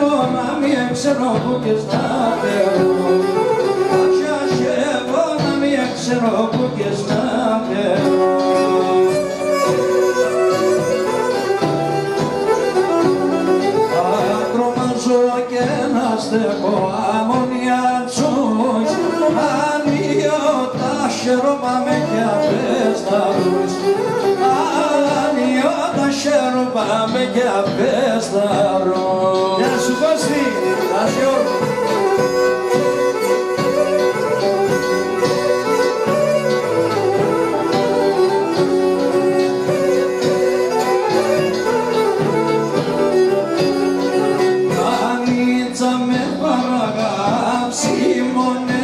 ξέρω να μην ξέρω που και σταθερό Αξιά σκεύω να μην ξέρω που και σταθερό Ατρομάζω και να στεκώ αμμονιά τσούς. Ανοίγω τα χερόπα με κι απέσταρους Ανοίγω τα χερόπα με κι απέσταρους Ανίτσα με παραγάψει μονέ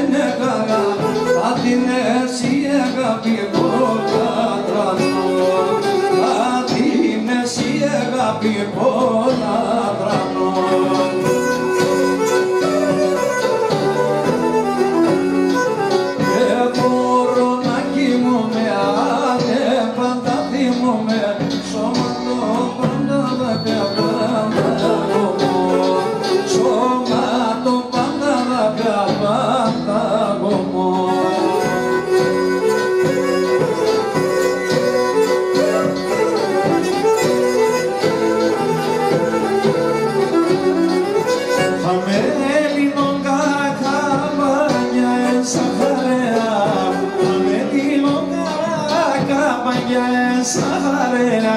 παρέα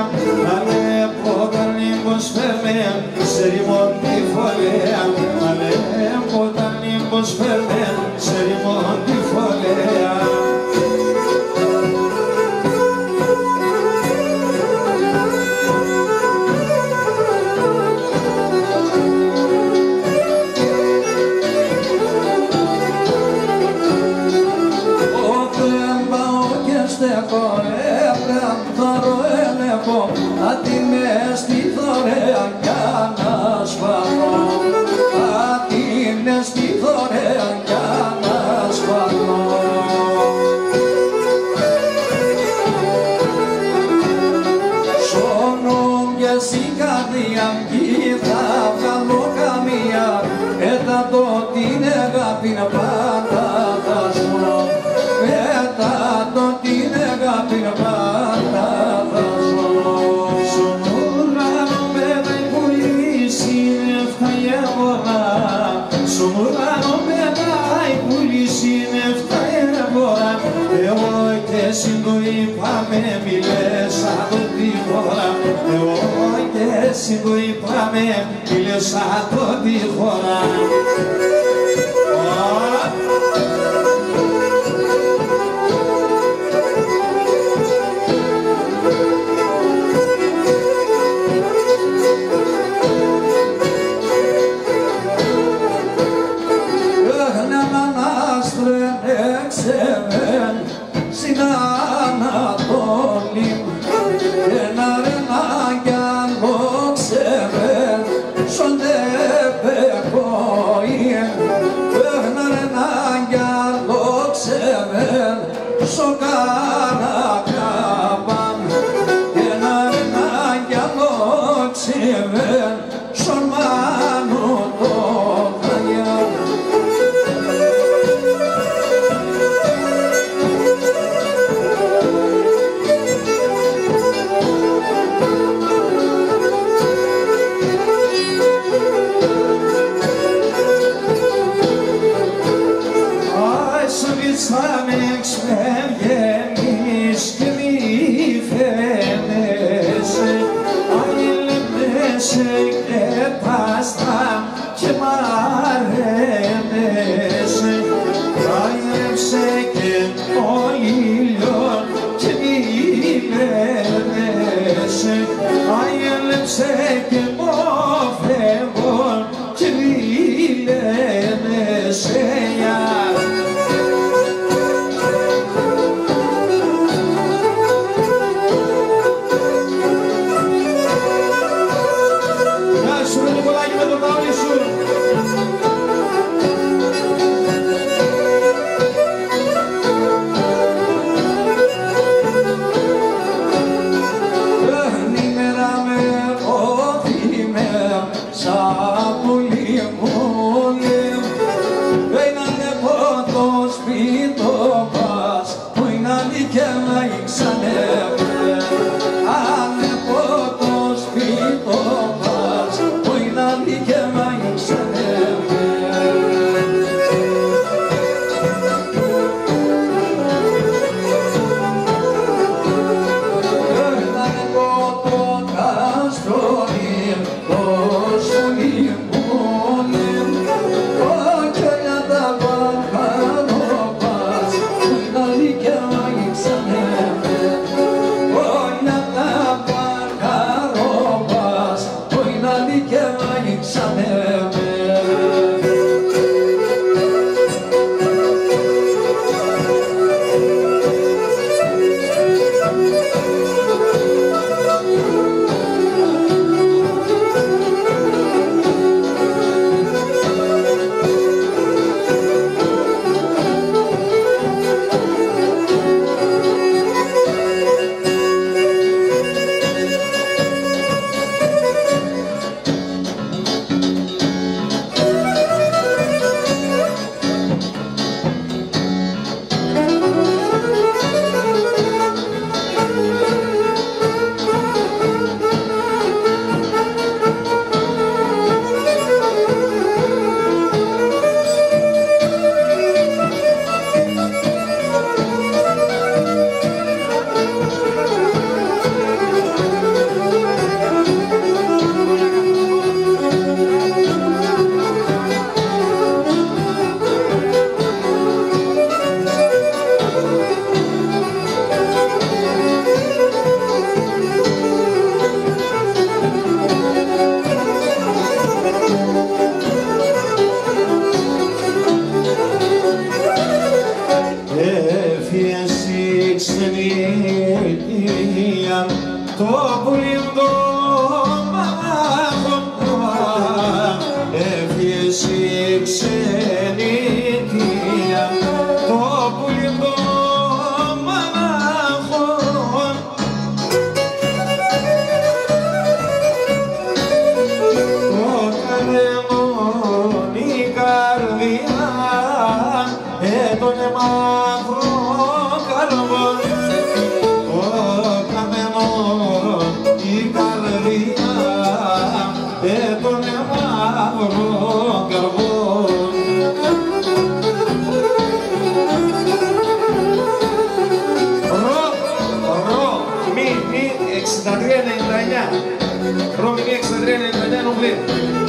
Αλέ όταν λίμπος φέρνε σε ρημό τη φορέα Αλέ όταν λίμπος φέρνε σε ρημό τη φορέα Step έτσι που είπαμε, φίλησα το τη χώρα. serve. Σμύρνη το πουλιντό Romy Mix, Adriana, Adriana, un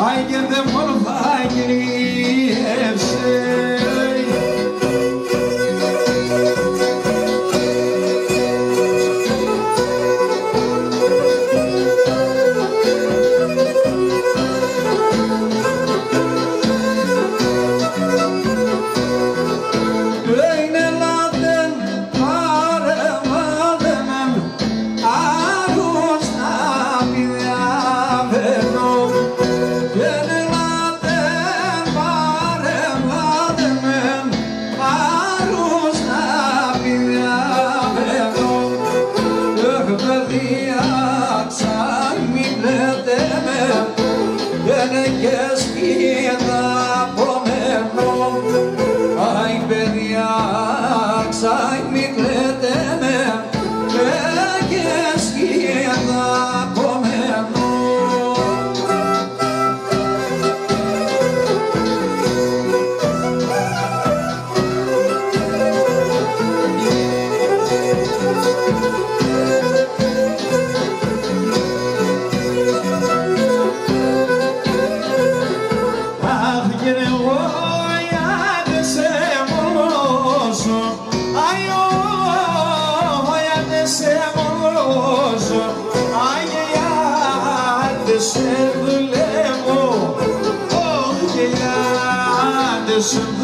I give them what Ay, bin ja, sag mit leten listen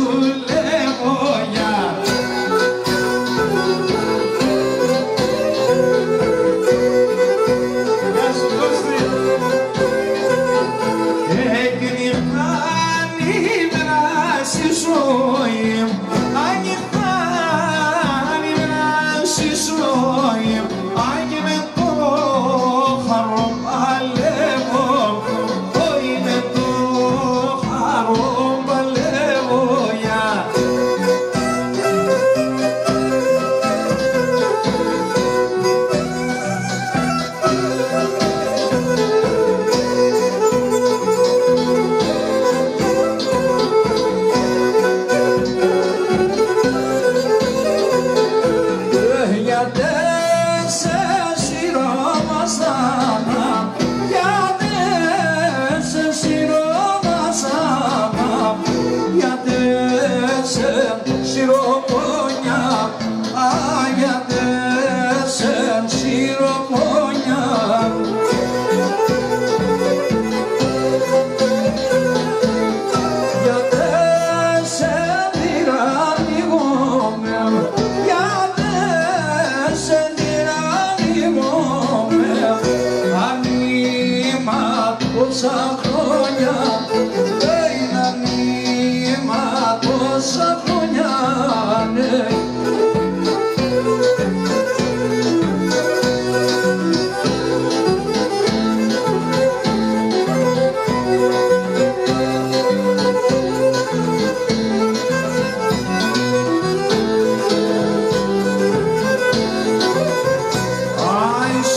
Σα γονιά,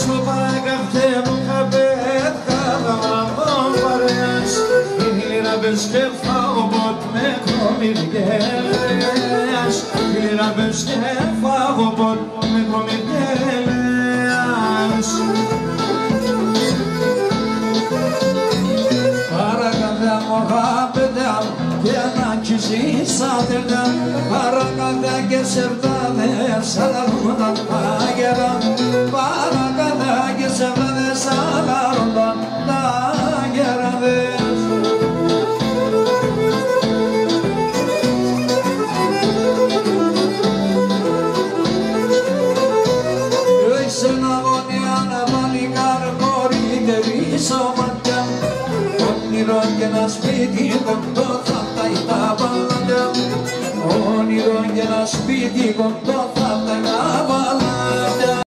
σου βαγάθια μου, καβέτα, λαβά, λαβά, λαβά, λαβά, με μικρομυδιές Γλυρα μπες και φάγω πον μικρομυδιές Παρακαλιά μοχάπητα και ανακυσίσατε Παρακαλιά και σερτάδες αλλά ρούτα πάγερα Παρακαλιά και σερτάδες